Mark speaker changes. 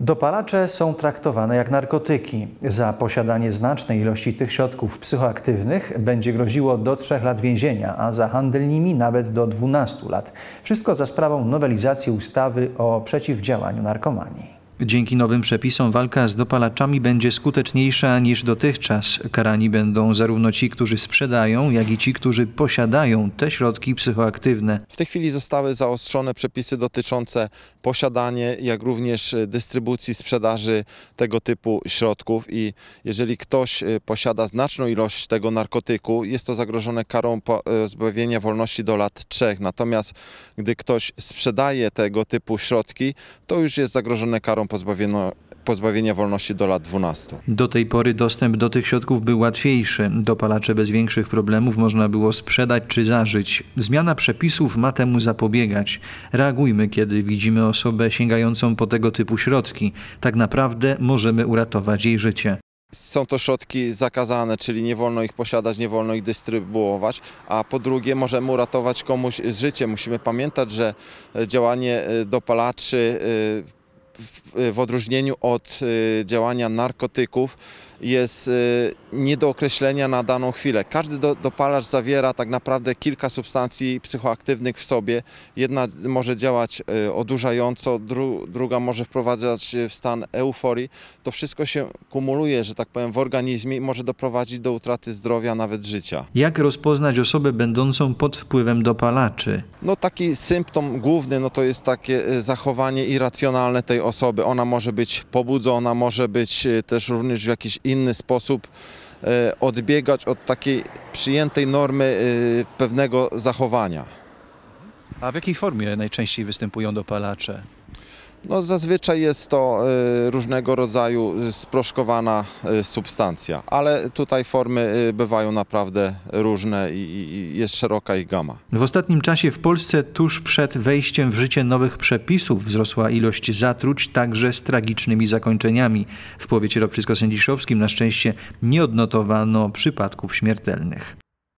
Speaker 1: Dopalacze są traktowane jak narkotyki. Za posiadanie znacznej ilości tych środków psychoaktywnych będzie groziło do 3 lat więzienia, a za handel nimi nawet do 12 lat. Wszystko za sprawą nowelizacji ustawy o przeciwdziałaniu narkomanii. Dzięki nowym przepisom walka z dopalaczami będzie skuteczniejsza niż dotychczas. Karani będą zarówno ci, którzy sprzedają, jak i ci, którzy posiadają te środki psychoaktywne.
Speaker 2: W tej chwili zostały zaostrzone przepisy dotyczące posiadania, jak również dystrybucji, sprzedaży tego typu środków i jeżeli ktoś e, posiada znaczną ilość tego narkotyku, jest to zagrożone karą pozbawienia wolności do lat trzech. Natomiast gdy ktoś sprzedaje tego typu środki, to już jest zagrożone karą pozbawienia, pozbawienia wolności do lat 12.
Speaker 1: Do tej pory dostęp do tych środków był łatwiejszy. Dopalacze bez większych problemów można było sprzedać czy zażyć. Zmiana przepisów ma temu zapobiegać. Reagujmy, kiedy widzimy osobę sięgającą po tego typu środki. Tak naprawdę możemy uratować jej życie.
Speaker 2: Są to środki zakazane, czyli nie wolno ich posiadać, nie wolno ich dystrybuować, a po drugie możemy uratować komuś życie. Musimy pamiętać, że działanie dopalaczy w, odróżnieniu od y, działania narkotyków jest y, nie do określenia na daną chwilę. Każdy do, dopalacz zawiera tak naprawdę kilka substancji psychoaktywnych w sobie. Jedna może działać y, odurzająco, dru, druga może wprowadzać w stan euforii. To wszystko się kumuluje, że tak powiem, w organizmie i może doprowadzić do utraty zdrowia, nawet życia.
Speaker 1: Jak rozpoznać osobę będącą pod wpływem dopalaczy?
Speaker 2: No taki symptom główny no to jest takie zachowanie irracjonalne tej osoby. Ona może być pobudzona, może być też również w jakiś inny sposób e, odbiegać od takiej przyjętej normy e, pewnego zachowania.
Speaker 1: A w jakiej formie najczęściej występują dopalacze?
Speaker 2: No, zazwyczaj jest to y, różnego rodzaju sproszkowana y, substancja, ale tutaj formy y, bywają naprawdę różne i jest szeroka ich gama.
Speaker 1: W ostatnim czasie w Polsce tuż przed wejściem w życie nowych przepisów wzrosła ilość zatruć, także z tragicznymi zakończeniami. W powiecie ropczysko-sędziszowskim na szczęście nie odnotowano przypadków śmiertelnych.